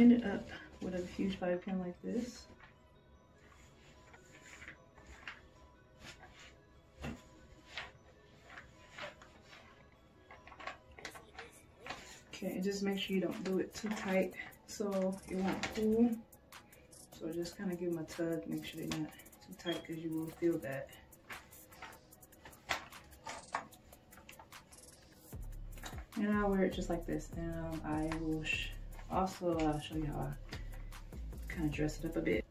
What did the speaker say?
pin it up with a huge bobby pin like this. Okay, just make sure you don't do it too tight so it won't pull. So just kind of give them a tug, make sure they're not too tight because you will feel that. And I'll wear it just like this. And um, I will also uh, show you how I kind of dress it up a bit.